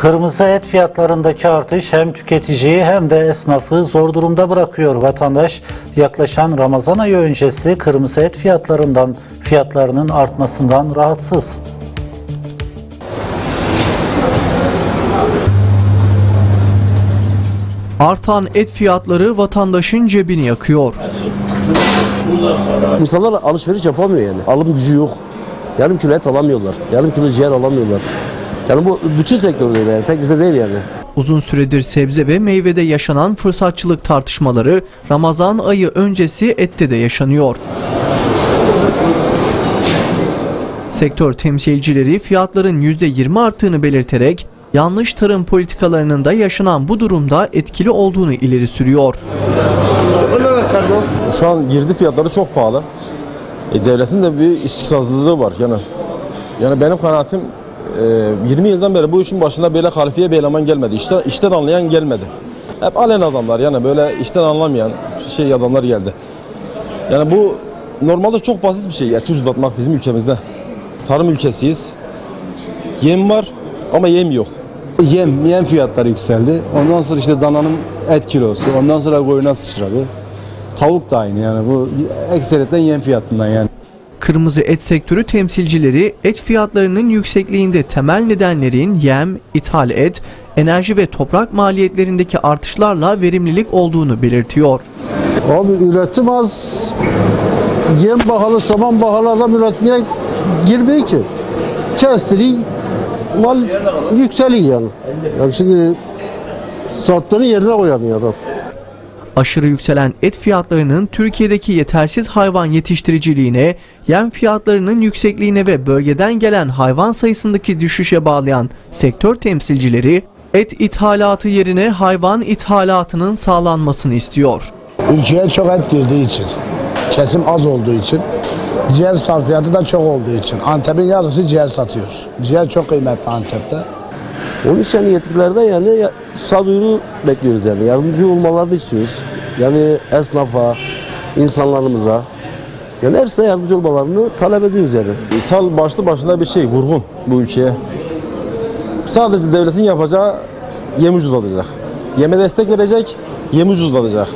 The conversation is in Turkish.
Kırmızı et fiyatlarındaki artış hem tüketiciyi hem de esnafı zor durumda bırakıyor. Vatandaş yaklaşan Ramazan ayı öncesi kırmızı et fiyatlarından fiyatlarının artmasından rahatsız. Artan et fiyatları vatandaşın cebini yakıyor. İnsanlar alışveriş yapamıyor yani. Alım gücü yok. Yarım kilo et alamıyorlar. Yarım kilo ciğer alamıyorlar. Yani bu bütün sektörde öyle yani. Tek bize değil yani. Uzun süredir sebze ve meyvede yaşanan fırsatçılık tartışmaları Ramazan ayı öncesi ette de yaşanıyor. Sektör temsilcileri fiyatların %20 arttığını belirterek yanlış tarım politikalarının da yaşanan bu durumda etkili olduğunu ileri sürüyor. Şu an girdi fiyatları çok pahalı. E, devletin de bir istikrarsızlığı var yani. Yani benim kanaatim 20 yıldan beri bu işin başına böyle kalifiye bir eleman gelmedi. İşte, işten anlayan gelmedi. Hep alen adamlar yani böyle işten anlamayan şey adamlar geldi. Yani bu normalde çok basit bir şey et ucuzlatmak bizim ülkemizde. Tarım ülkesiyiz. Yem var ama yem yok. Yem, yem fiyatları yükseldi. Ondan sonra işte dananın et kilosu, ondan sonra koyuna sıçradı. Tavuk da aynı yani bu ekseriyetten yem fiyatından yani. Kırmızı et sektörü temsilcileri et fiyatlarının yüksekliğinde temel nedenlerin yem, ithal et, enerji ve toprak maliyetlerindeki artışlarla verimlilik olduğunu belirtiyor. Abi üretim az. Yem pahalı, saman pahalı adam üretmeye girmiyor ki. Kestiriyor, mal yükseliyor yani. Yani şimdi sattığını yerine koyamıyor adam. Aşırı yükselen et fiyatlarının Türkiye'deki yetersiz hayvan yetiştiriciliğine, yem fiyatlarının yüksekliğine ve bölgeden gelen hayvan sayısındaki düşüşe bağlayan sektör temsilcileri, et ithalatı yerine hayvan ithalatının sağlanmasını istiyor. Ülkeye çok et girdiği için, kesim az olduğu için, ciğer sarfiyatı da çok olduğu için. Antep'in yarısı ciğer satıyoruz. Ciğer çok kıymetli Antep'te. Onun için yani yetkililerden yani ya- sağduyulu bekliyoruz yani. Yardımcı olmalarını istiyoruz. Yani esnafa, insanlarımıza. Yani hepsine yardımcı olmalarını talep ediyoruz yani. İthal başlı başına bir şey, vurgun bu ülkeye. Sadece devletin yapacağı yem ucuzlatacak. Yeme destek verecek, yem ucuzlatacak.